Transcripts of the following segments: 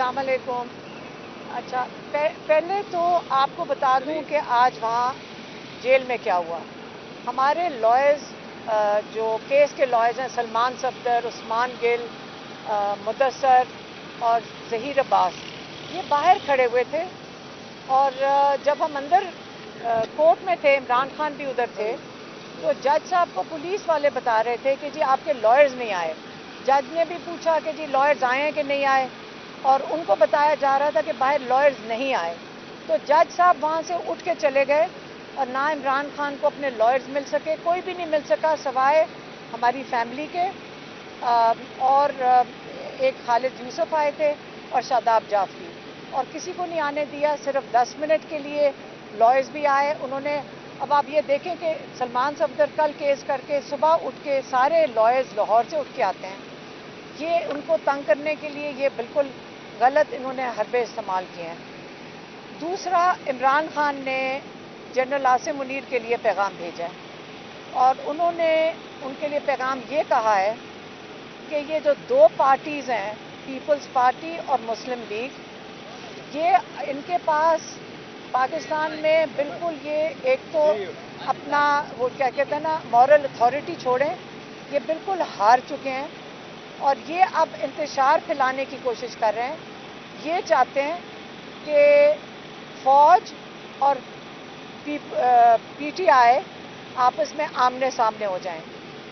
السلام علیکم۔ اچھا پہلے تو آپ کو بتا دوں کہ آج وہاں جیل میں کیا ہوا۔ ہمارے لائرز جو کیس کے لائرز ہیں، سلمان صفدر، عثمان گل مدثر اور ظہیر عباس، یہ باہر کھڑے ہوئے تھے۔ اور جب ہم اندر کورٹ میں تھے، عمران خان بھی ادھر تھے، تو جج صاحب کو پولیس والے بتا رہے تھے کہ جی آپ کے لائرز نہیں آئے۔ جج نے بھی پوچھا کہ جی لائرز آئے ہیں کہ نہیں آئے؟ اور ان کو بتایا جا رہا تھا کہ باہر لائرز نہیں آئے۔ تو جج صاحب وہاں سے اٹھ کے چلے گئے اور نہ عمران خان کو اپنے لائرز مل سکے، کوئی بھی نہیں مل سکا سوائے ہماری فیملی کے۔ اور ایک خالد یوسف آئے تھے اور شاداب جعفری۔ اور کسی کو نہیں آنے دیا، صرف دس منٹ کے لیے لائرز بھی آئے۔ انہوں نے، اب آپ یہ دیکھیں کہ سلمان صفدر کل کیس کر کے صبح اٹھ کے سارے لائرز لاہور سے اٹھ کے آتے ہیں۔ یہ ان کو تنگ کرنے کے لیے یہ بالکل غلط انہوں نے حربے استعمال کیے ہیں۔ دوسرا، عمران خان نے جنرل آصم منیر کے لیے پیغام بھیجا ہے۔ اور انہوں نے ان کے لیے پیغام یہ کہا ہے کہ یہ جو دو پارٹیز ہیں، پیپلز پارٹی اور مسلم لیگ، یہ ان کے پاس پاکستان میں بالکل یہ ایک تو اپنا وہ کیا کہتے ہیں نا مورل اتھارٹی چھوڑیں، یہ بالکل ہار چکے ہیں۔ اور یہ اب انتشار پھیلانے کی کوشش کر رہے ہیں۔ یہ چاہتے ہیں کہ فوج اور پی ٹی آئی آپس میں آمنے سامنے ہو جائیں۔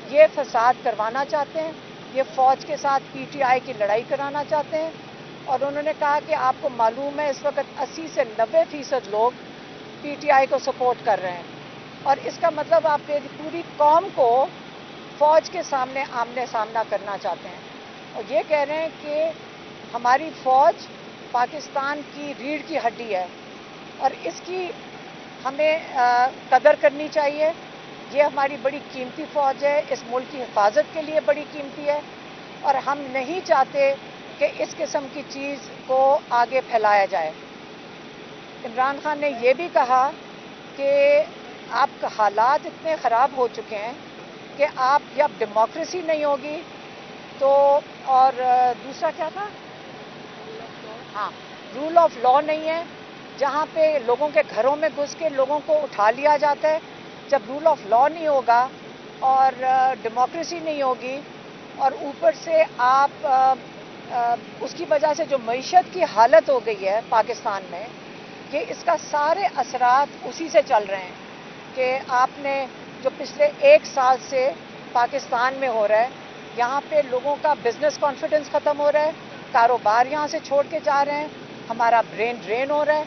یہ فساد کروانا چاہتے ہیں، یہ فوج کے ساتھ پی ٹی آئی کی لڑائی کرانا چاہتے ہیں۔ اور انہوں نے کہا کہ آپ کو معلوم ہے، اس وقت اسی سے نوے فیصد لوگ پی ٹی آئی کو سپورٹ کر رہے ہیں۔ اور اس کا مطلب آپ پوری قوم کو فوج کے سامنے آمنے سامنا کرنا چاہتے ہیں۔ اور یہ کہہ رہے ہیں کہ ہماری فوج پاکستان کی ریڑھ کی ہڈی ہے اور اس کی ہمیں قدر کرنی چاہیے۔ یہ ہماری بڑی قیمتی فوج ہے، اس ملک کی حفاظت کے لیے بڑی قیمتی ہے۔ اور ہم نہیں چاہتے کہ اس قسم کی چیز کو آگے پھیلایا جائے۔ عمران خان نے یہ بھی کہا کہ آپ کا حالات اتنے خراب ہو چکے ہیں کہ آپ جب ڈیموکریسی نہیں ہوگی تو، اور دوسرا کیا تھا؟ ہاں رول آف لا نہیں ہے جہاں پہ لوگوں کے گھروں میں گھس کے لوگوں کو اٹھا لیا جاتا ہے۔ جب رول آف لا نہیں ہوگا اور ڈیموکریسی نہیں ہوگی اور اوپر سے آپ اس کی وجہ سے جو معیشت کی حالت ہو گئی ہے پاکستان میں کہ اس کا سارے اثرات اسی سے چل رہے ہیں کہ آپ نے جو پچھلے ایک سال سے پاکستان میں ہو رہا ہے، یہاں پہ لوگوں کا بزنس کانفیڈنس ختم ہو رہا ہے۔ کاروبار یہاں سے چھوڑ کے جا رہے ہیں، ہمارا برین ڈرین ہو رہا ہے۔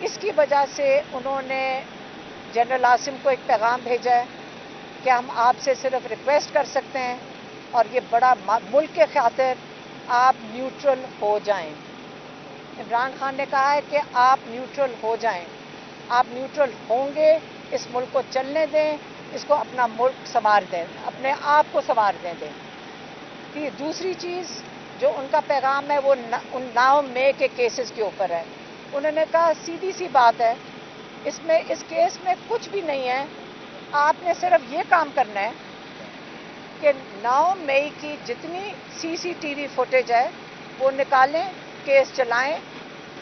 اس کی وجہ سے انہوں نے جنرل عاصم کو ایک پیغام بھیجا ہے کہ ہم آپ سے صرف ریکویسٹ کر سکتے ہیں اور یہ بڑا ملک کے خاطر آپ نیوٹرل ہو جائیں۔ عمران خان نے کہا ہے کہ آپ نیوٹرل ہو جائیں۔ آپ نیوٹرل ہوں گے، اس ملک کو چلنے دیں، اس کو اپنا ملک سنوار دیں، اپنے آپ کو سنوار دیں دیں۔ پھر دوسری چیز جو ان کا پیغام ہے وہ ان ناؤ مے کے کیسز کے اوپر ہے۔ انہوں نے کہا، سیدھی سی بات ہے، اس میں اس کیس میں کچھ بھی نہیں ہے۔ آپ نے صرف یہ کام کرنا ہے کہ نو مئی کی جتنی سی سی ٹی وی فوٹیج ہے، وہ نکالیں کیس چلائیں۔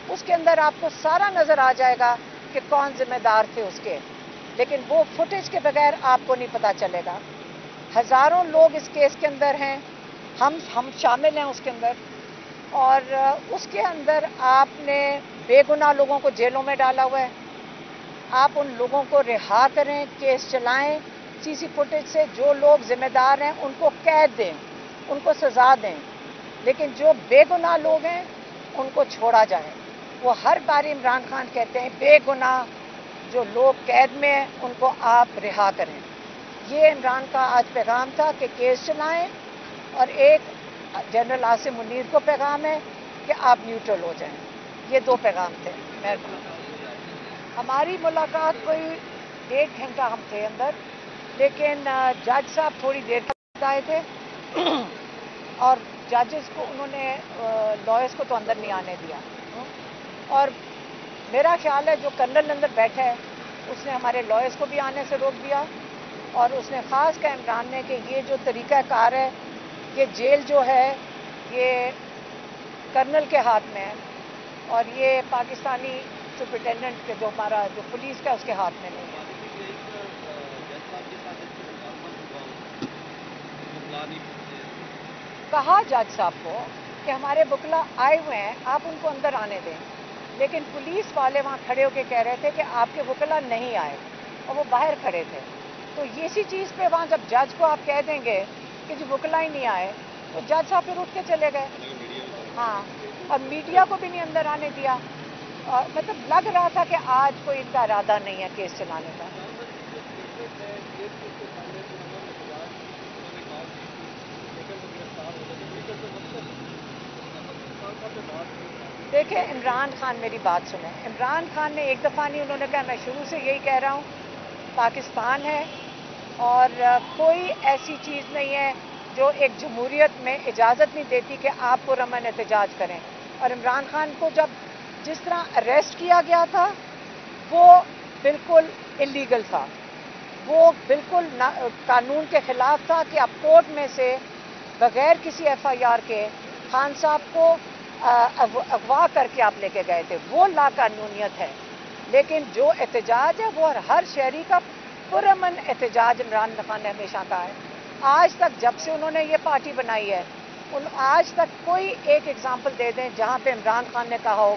اس کے اندر آپ کو سارا نظر آ جائے گا کہ کون ذمہ دار تھے اس کے۔ لیکن وہ فوٹیج کے بغیر آپ کو نہیں پتا چلے گا۔ ہزاروں لوگ اس کیس کے اندر ہیں۔ ہم ہم شامل ہیں اس کے اندر اور اس کے اندر آپ نے بے گناہ لوگوں کو جیلوں میں ڈالا ہوا ہے۔ آپ ان لوگوں کو رہا کریں، کیس چلائیں سی سی فوٹیج سے جو لوگ ذمہ دار ہیں ان کو قید دیں، ان کو سزا دیں۔ لیکن جو بے گناہ لوگ ہیں، ان کو چھوڑا جائے۔ وہ ہر بار عمران خان کہتے ہیں، بے گناہ جو لوگ قید میں ہیں، ان کو آپ رہا کریں۔ یہ عمران کا آج پیغام تھا کہ کیس چلائیں اور ایک جنرل عاصم منیر کو پیغام ہے کہ آپ نیوٹرل ہو جائیں۔ یہ دو پیغام تھے۔ ہماری ملاقات کوئی ڈیڑھ گھنٹہ ہم تھے اندر، لیکن جج صاحب تھوڑی دیر تک آئے تھے۔ اور ججز کو انہوں نے لائرس کو تو اندر نہیں آنے دیا۔ اور میرا خیال ہے جو کرنل اندر بیٹھا ہے، اس نے ہمارے لائرس کو بھی آنے سے روک دیا۔ اور اس نے خاص کہا عمران نے کہ یہ جو طریقہ کار ہے یہ جیل جو ہے، یہ کرنل کے ہاتھ میں ہے اور یہ پاکستانی سپرنٹینڈنٹ کے جو ہمارا جو پولیس کا اس کے ہاتھ میں نہیں ہے۔ کہا جج صاحب کو کہ ہمارے بکلا آئے ہوئے ہیں، آپ ان کو اندر آنے دیں۔ لیکن پولیس والے وہاں کھڑے ہو کے کہہ رہے تھے کہ آپ کے بکلا نہیں آئے اور وہ باہر کھڑے تھے۔ تو اسی چیز پہ وہاں جب جج کو آپ کہہ دیں گے کہ جی وکلا ہی نہیں آئے تو جج صاحب پھر اٹھ کے چلے گئے۔ ہاں اور میڈیا کو بھی نہیں اندر آنے دیا۔ اور مطلب لگ رہا تھا کہ آج کوئی ان کا ارادہ نہیں ہے کیس چلانے کا۔ دیکھیں، عمران خان میری بات سنیں۔ عمران خان نے ایک دفعہ نہیں، انہوں نے کہا، میں شروع سے یہی کہہ رہا ہوں، پاکستان ہے اور کوئی ایسی چیز نہیں ہے جو ایک جمہوریت میں اجازت نہیں دیتی کہ آپ کو رمن احتجاج کریں۔ اور عمران خان کو جب جس طرح اریسٹ کیا گیا تھا، وہ بالکل انلیگل تھا۔ وہ بالکل قانون کے خلاف تھا کہ آپ کورٹ میں سے بغیر کسی ایف آئی آر کے خان صاحب کو اغوا کر کے آپ لے کے گئے تھے۔ وہ لا قانونیت ہے۔ لیکن جو احتجاج ہے، وہ ہر شہری کا پرامن احتجاج عمران خان نے ہمیشہ کہا ہے۔ آج تک جب سے انہوں نے یہ پارٹی بنائی ہے، ان آج تک کوئی ایک اگزامپل دے دیں جہاں پہ عمران خان نے کہا ہو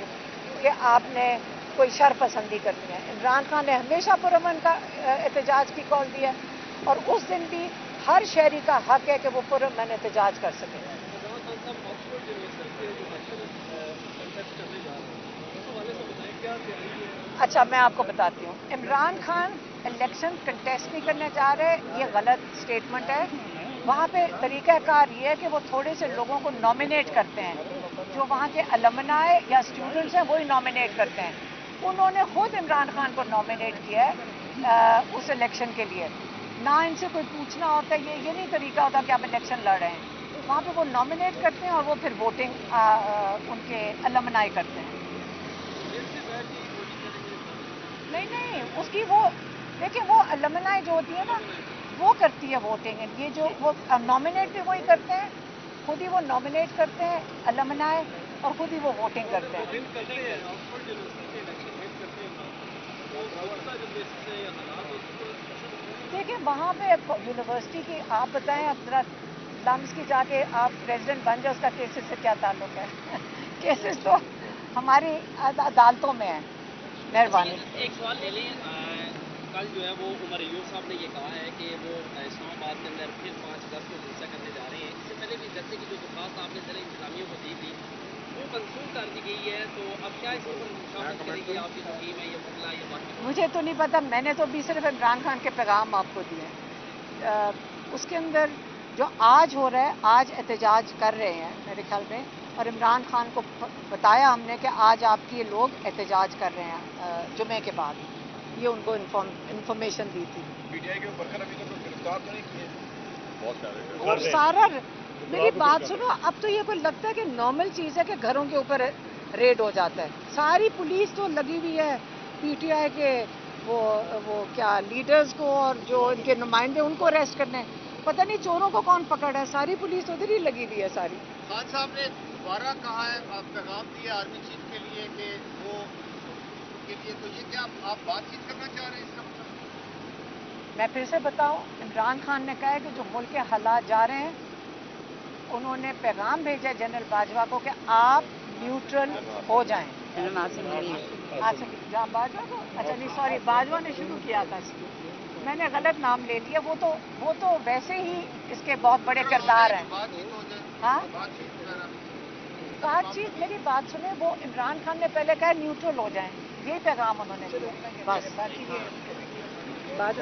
کہ آپ نے کوئی شر پسندی کرنی ہے۔ عمران خان نے ہمیشہ پرامن کا احتجاج کی کال دیا ہے اور اس دن بھی ہر شہری کا حق ہے کہ وہ پرامن احتجاج کر سکے۔ اچھا میں آپ کو بتاتی ہوں۔ عمران خان الیکشن کنٹیسٹ نہیں کرنے چاہ رہے، یہ غلط سٹیٹمنٹ ہے۔ وہاں پہ طریقہ کار یہ ہے کہ وہ تھوڑے سے لوگوں کو نامینیٹ کرتے ہیں۔ جو وہاں کے علمنائے یا اسٹوڈنٹس ہیں، وہی نامینیٹ کرتے ہیں۔ انہوں نے خود عمران خان کو نامینیٹ کیا ہے اس الیکشن کے لیے۔ نہ ان سے کوئی پوچھنا ہوتا ہے یہ یہ نہیں طریقہ ہوتا کہ آپ الیکشن لڑ رہے ہیں۔ وہاں پہ وہ نامینیٹ کرتے ہیں اور وہ پھر ووٹنگ ان کے علمنائے کرتے ہیں۔ نہیں نہیں، اس کی وہ دیکھیں وہ المنائے جو ہوتی ہے نا وہ کرتی ہے ووٹنگ یہ جو وہ نامنیٹ بھی وہی کرتے ہیں خود ہی وہ نامنیٹ کرتے ہیں المنائے اور خود ہی وہ ووٹنگ کرتے ہیں۔ دیکھیں وہاں پہ یونیورسٹی کی آپ بتائیں ذرا لمس کی جا کے آپ پریزیڈنٹ بن جائے اس کا کیسز سے کیا تعلق ہے؟ کیسز تو ہماری عدالتوں میں ہیں۔ اچھا، مہربانی۔ ایک سوال لے لیں۔ کل جو ہے وہ عمر ایوب صاحب نے یہ کہا ہے کہ وہ اسلام آباد کے اندر پھر پانچ اگست کو جلسہ کرنے جا رہے ہیں۔ اس سے پہلے بھی جلسے کی جو درخواست آپ نے ذرا انتظامیہ کو دی تھی، وہ منسوخ کر دی گئی ہے۔ تو اب کیا اس پر کرے گی آپ کی تقیم ہے یہ مسئلہ یہ باقی مجھے تو نہیں پتا میں نے تو بھی صرف عمران خان کے پیغام آپ کو دیے اس کے اندر جو آج ہو رہا ہے، آج احتجاج کر رہے ہیں میرے خیال میں۔ اور عمران خان کو بتایا ہم نے کہ آج آپ کے لوگ احتجاج کر رہے ہیں جمعے کے بعد۔ یہ ان کو انفارمیشن دی تھی۔ اور سارا میری بات سنو اب تو یہ کوئی لگتا ہے کہ نارمل چیز ہے کہ گھروں کے اوپر ریڈ ہو جاتا ہے۔ ساری پولیس تو لگی ہوئی ہے پی ٹی آئی کے وہ وہ کیا لیڈرز کو اور جو ان کے نمائندے ان کو اریسٹ کرنے ہیں۔ پتہ نہیں چوروں کو کون پکڑ ہے۔ ساری پولیس ادھر ہی لگی ہوئی ہے ساری۔ خان صاحب نے دوبارہ کہا ہے پیغام دیا آرمی چیف کے لیے کہ میں پھر سے بتاؤں عمران خان نے کہا ہے کہ جو ملک حالات جا رہے ہیں انہوں نے پیغام بھیجا جنرل باجوا کو کہ آپ نیوٹرل ہو جائیں۔ جی، باجوا اچھا نہیں سوری باجوا نے شروع کیا تھا۔ میں نے غلط نام لے لیا وہ تو وہ تو ویسے ہی اس کے بہت بڑے کردار ہیں۔ ہاں؟ بات چیت میری بات سنیں وہ عمران خان نے پہلے کہا نیوٹرل ہو جائیں۔ Ye de amına ne? Bas. Şey Bas.